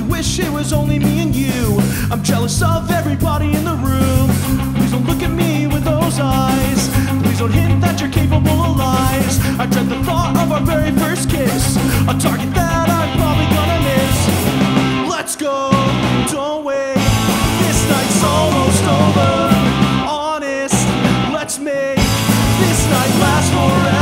really wish it was only me and you. I'm jealous of everybody in the room. Please don't look at me with those eyes. Please don't hint that you're capable of lies. I dread the thought of our very first kiss. A target that I'm probably gonna miss. Let's go, don't wait. This night's almost over. Honest, let's make this night last forever.